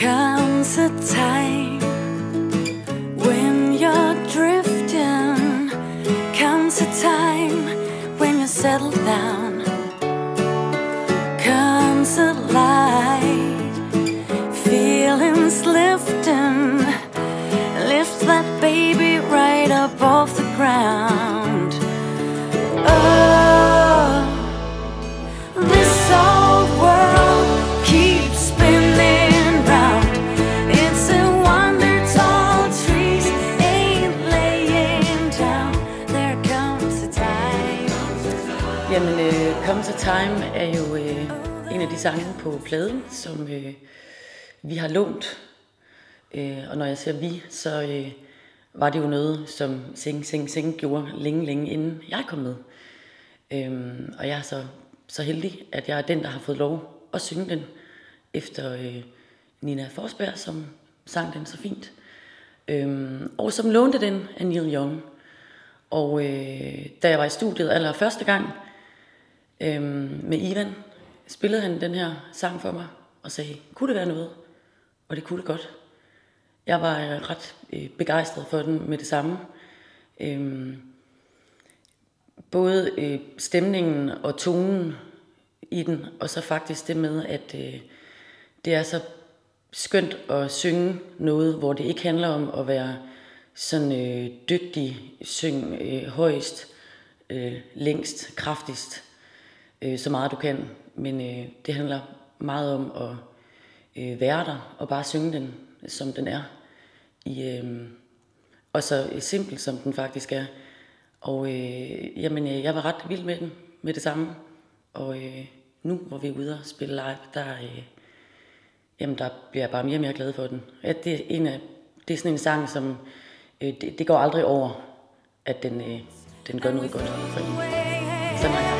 comes a time when you're drifting, comes a time when you settle down, comes a light, feelings lifting, lift that baby right above the Jamen, øh, Come to Time er jo øh, en af de sange på pladen, som øh, vi har lånt. Øh, og når jeg siger vi, så øh, var det jo noget, som Sing Sing Sing gjorde længe, længe inden jeg kom med. Øhm, og jeg er så, så heldig, at jeg er den, der har fået lov at synge den, efter øh, Nina Forsberg, som sang den så fint. Øhm, og som lånte den af Neil Young. Og øh, da jeg var i studiet aller første gang øhm, med Ivan, spillede han den her sang for mig og sagde, kunne det være noget? Og det kunne det godt. Jeg var øh, ret øh, begejstret for den med det samme. Øhm, både øh, stemningen og tonen i den, og så faktisk det med, at øh, det er så skønt at synge noget, hvor det ikke handler om at være sådan øh, dygtig, syng øh, højst, øh, længst, kraftigst, øh, så meget du kan. Men øh, det handler meget om at øh, være der og bare synge den, som den er. I, øh, og så øh, simpel som den faktisk er. Og øh, jamen, øh, jeg var ret vild med den, med det samme. Og øh, nu, hvor vi er ude og spille live, der, øh, jamen, der bliver jeg bare mere og mere glad for den. At det, er en af, det er sådan en sang, som øh, det, det går aldrig over, at den, øh, den gør noget godt for en. Sådan er jeg.